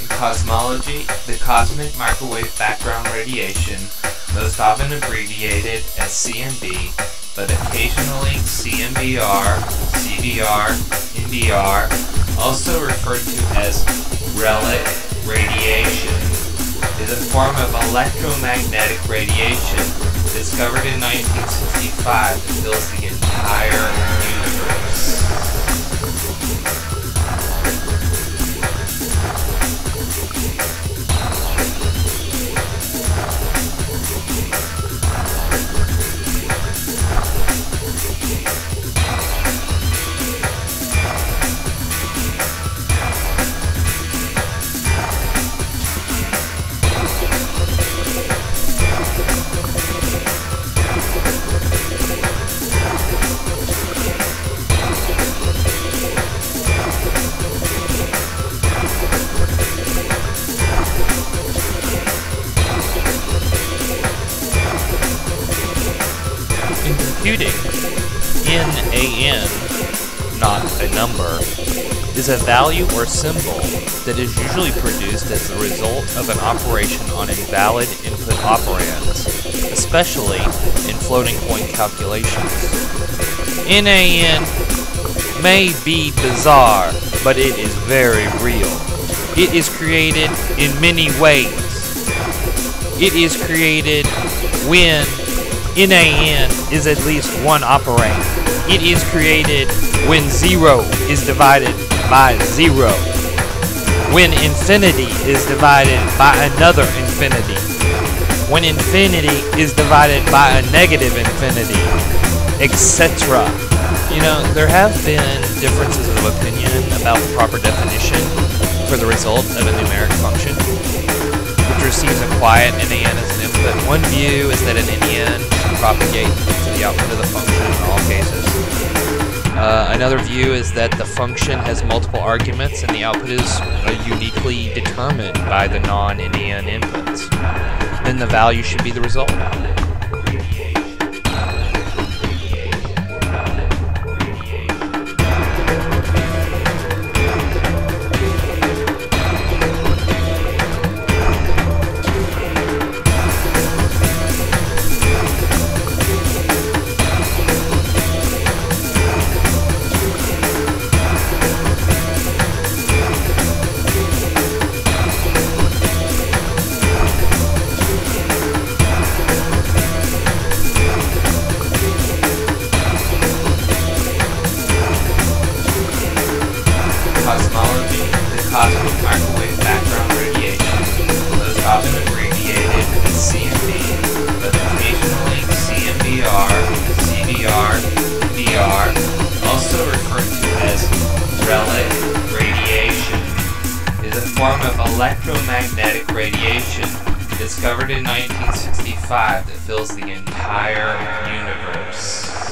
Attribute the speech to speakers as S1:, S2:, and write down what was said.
S1: In cosmology, the cosmic microwave background radiation, most often abbreviated as CMB, but occasionally CMBR, CBR, MBR, also referred to as relic radiation, is a form of electromagnetic radiation discovered in 1965 that fills the entire universe.
S2: In computing, NaN, not a number, is a value or symbol that is usually produced as the result of an operation on invalid input operands, especially in floating point calculations. NaN may be bizarre, but it is very real. It is created in many ways. It is created when NaN is at least one operand. It is created when 0 is divided by 0. When infinity is divided by another infinity. When infinity is divided by a negative infinity, etc. You know, there have been differences of opinion about the proper definition for the result of a numeric function, receives a quiet NaN as an input. One view is that an NaN should propagate to the output of the function in all cases. Uh, another view is that the function has multiple arguments and the output is uh, uniquely determined by the non-NaN inputs. Then the value should be the result.
S1: Cosmology, the cosmic microwave background radiation, often abbreviated as CMB, but occasionally CMBR, CBR, MBR, also referred to as relic radiation, is a form of electromagnetic radiation discovered in 1965 that fills the entire universe.